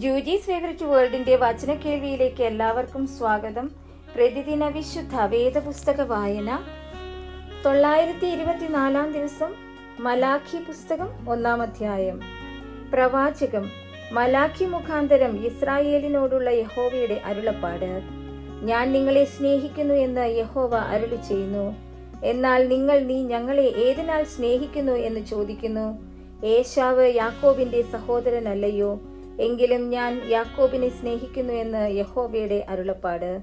ജൂജീസ് favourite വേൾഡിന്റെ വചനക്കേൾവിയിലേക്ക് എല്ലാവർക്കും സ്വാഗതം. പ്രതിദിന വിശുദ്ധ വേദപുസ്തക വായന. തൊള്ളായിരത്തി ഇരുപത്തിനാലാം ദിവസം മലാഖി പുസ്തകം ഒന്നാം അധ്യായം. പ്രവാചകം മലാഖി മുഖാന്തരം ഇസ്രായേലിനോടുള്ള യഹോവയുടെ അരുളപ്പാട്. ഞാൻ നിങ്ങളെ സ്നേഹിക്കുന്നു എന്ന് യഹോവ അരുളി ചെയ്യുന്നു. എന്നാൽ നിങ്ങൾ നീ ഞങ്ങളെ ഏതിനാൽ സ്നേഹിക്കുന്നു എന്ന് ചോദിക്കുന്നു? ഏശാവ് യാക്കോബിന്റെ സഹോദരനല്ലയോ? എങ്കിലും ഞാൻ യാക്കോബിനെ സ്നേഹിക്കുന്നു എന്ന് യഹോബയുടെ അരുളപ്പാട്.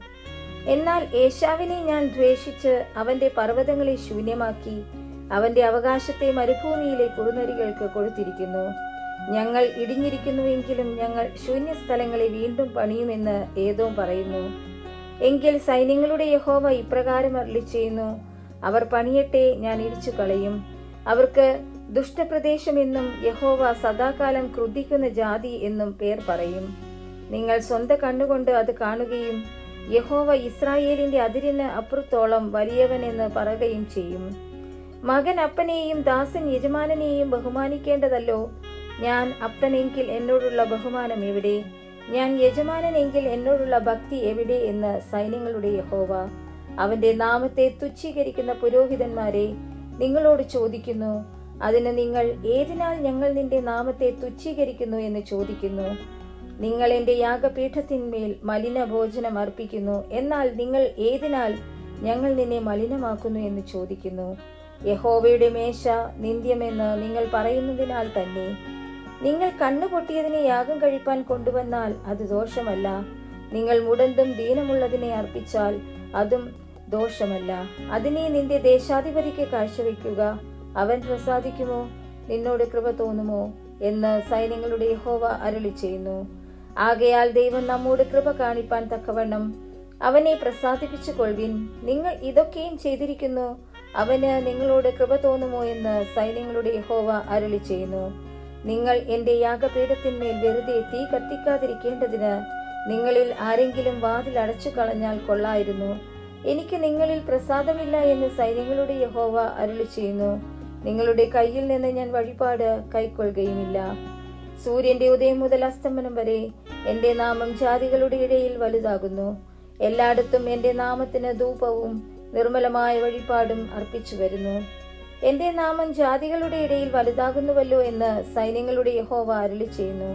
എന്നാൽ ഏശാവിനെ ഞാൻ ദ്വേഷിച്ച് അവന്റെ പർവതങ്ങളെ ശൂന്യമാക്കി അവന്റെ അവകാശത്തെ മരുഭൂമിയിലെ കുറുനരികൾക്ക് കൊടുത്തിരിക്കുന്നു. ഞങ്ങൾ ഇടിഞ്ഞിരിക്കുന്നുവെങ്കിലും ഞങ്ങൾ ശൂന്യ സ്ഥലങ്ങളെ വീണ്ടും പണിയുമെന്ന് ഏതോ പറയുന്നു. എങ്കിൽ സൈന്യങ്ങളുടെ യഹോവ ഇപ്രകാരം അരളി ചെയ്യുന്നു അവർ പണിയട്ടെ ഞാൻ ഇടിച്ചു കളയും അവർക്ക് ദുഷ്ടപ്രദേശമെന്നും യഹോവ സദാകാലം ക്രുദ്ധിക്കുന്ന ജാതി എന്നും പേർ പറയും. നിങ്ങൾ സ്വന്തം കണ്ണുകൊണ്ട് അത് കാണുകയും യഹോവ ഇസ്രായേലിന്റെ അതിരിന് അപ്പുറത്തോളം വലിയവൻ എന്ന് പറയുകയും ചെയ്യും. മകൻ അപ്പനെയും ദാസൻ യജമാനനെയും ബഹുമാനിക്കേണ്ടതല്ലോ. ഞാൻ അപ്പനെങ്കിൽ എന്നോടുള്ള ബഹുമാനം എവിടെ? ഞാൻ യജമാനനെങ്കിൽ എന്നോടുള്ള ഭക്തി എവിടെ എന്ന് സൈന്യങ്ങളുടെ യഹോവ. അവന്റെ നാമത്തെ തുച്ഛീകരിക്കുന്ന പുരോഹിതന്മാരെ നിങ്ങളോട് ചോദിക്കുന്നു. അതിന് നിങ്ങൾ ഏതിനാൽ ഞങ്ങൾ നിന്റെ നാമത്തെ തുച്ഛീകരിക്കുന്നു എന്ന് ചോദിക്കുന്നു. നിങ്ങൾ എന്റെ യാഗപീഠത്തിന്മേൽ മലിന ഭോജനം അർപ്പിക്കുന്നു. എന്നാൽ നിങ്ങൾ ഏതിനാൽ ഞങ്ങൾ നിന്നെ മലിനമാക്കുന്നു എന്ന് ചോദിക്കുന്നു. യഹോവയുടെ മേശ നിന്ദ്യമെന്ന് നിങ്ങൾ പറയുന്നതിനാൽ തന്നെ. നിങ്ങൾ കണ്ണുപൊട്ടിയതിനെ യാഗം കഴിപ്പാൻ കൊണ്ടുവന്നാൽ അത് ദോഷമല്ല. നിങ്ങൾ മുടന്തും ദീനമുള്ളതിനെ അർപ്പിച്ചാൽ അതും ദോഷമല്ല. അതിനെ നിന്റെ ദേശാധിപതിക്ക് കാഴ്ചവെക്കുക അവൻ പ്രസാദിക്കുമോ? നിന്നോട് കൃപ തോന്നുമോ? എന്ന് സൈന്യങ്ങളുടെ ഹോവ അരളി ചെയ്യുന്നു. ആകയാൽ ദൈവം നമ്മോട് കൃപ കാണിപ്പാൻ തക്കവണ്ണം അവനെ പ്രസാദിപ്പിച്ചു കൊള്ളുവിൻ നിങ്ങൾ ഇതൊക്കെയും ചെയ്തിരിക്കുന്നു. അവന് നിങ്ങളോട് കൃപ തോന്നുമോ എന്ന് സൈന്യങ്ങളുടെ ഹോവ അരളി ചെയ്യുന്നു. നിങ്ങൾ എന്റെ യാഗപീഠത്തിന്മേൽ വെറുതെ തീ കത്തിക്കാതിരിക്കേണ്ടതിന് നിങ്ങളിൽ ആരെങ്കിലും വാതിൽ അടച്ചു കളഞ്ഞാൽ കൊള്ളായിരുന്നു. എനിക്ക് നിങ്ങളിൽ പ്രസാദമില്ല എന്ന് സൈന്യങ്ങളുടെ യഹോവ അരുളി ചെയ്യുന്നു നിങ്ങളുടെ കയ്യിൽ നിന്ന് ഞാൻ വഴിപാട് കൈക്കൊള്ളുകയുമില്ല. സൂര്യന്റെ ഉദയം മുതൽ അസ്തമനം വരെ എന്റെ നാമം ജാതികളുടെ ഇടയിൽ വലുതാകുന്നു. എല്ലായിടത്തും എന്റെ നാമത്തിന് ധൂപവും നിർമ്മലമായ വഴിപാടും അർപ്പിച്ചു വരുന്നു. എന്റെ നാമം ജാതികളുടെ ഇടയിൽ വലുതാകുന്നുവല്ലോ എന്ന് സൈന്യങ്ങളുടെ യഹോവ അരുളി ചെയ്യുന്നു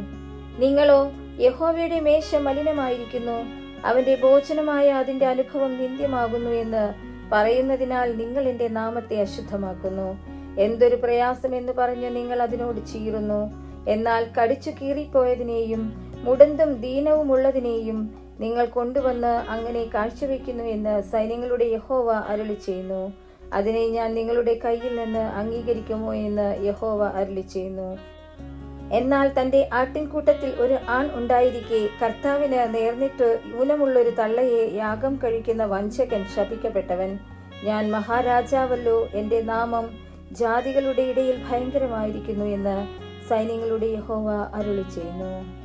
നിങ്ങളോ യഹോവയുടെ മേശ മലിനമായിരിക്കുന്നു. അവന്റെ ഭോജനമായ അതിന്റെ അനുഭവം നിന്ദ്യമാകുന്നു എന്ന് പറയുന്നതിനാൽ നിങ്ങൾ എന്റെ നാമത്തെ അശുദ്ധമാക്കുന്നു. എന്തൊരു പ്രയാസം എന്ന് പറഞ്ഞ് നിങ്ങൾ അതിനോട് ചീറുന്നു. എന്നാൽ കടിച്ചു കീറിപ്പോയതിനെയും മുടന്തും ദീനവുമുള്ളതിനെയും നിങ്ങൾ കൊണ്ടുവന്ന് അങ്ങനെ കാഴ്ചവെക്കുന്നു എന്ന് സൈന്യങ്ങളുടെ യഹോവ അരുളി ചെയ്യുന്നു. അതിനെ ഞാൻ നിങ്ങളുടെ കയ്യിൽ നിന്ന് അംഗീകരിക്കുമോ എന്ന് യഹോവ അരുളി ചെയ്യുന്നു. എന്നാൽ തന്റെ ആട്ടിൻകൂട്ടത്തിൽ ഒരു ആൺ ഉണ്ടായിരിക്കെ കർത്താവിന് നേർന്നിട്ട് ഊനമുള്ളൊരു തള്ളയെ യാഗം കഴിക്കുന്ന വഞ്ചകൻ ശപിക്കപ്പെട്ടവൻ. ഞാൻ മഹാരാജാവല്ലോ എന്റെ നാമം ജാതികളുടെ ഇടയിൽ ഭയങ്കരമായിരിക്കുന്നു എന്ന് സൈന്യങ്ങളുടെ യഹോവ അരുളി ചെയ്യുന്നു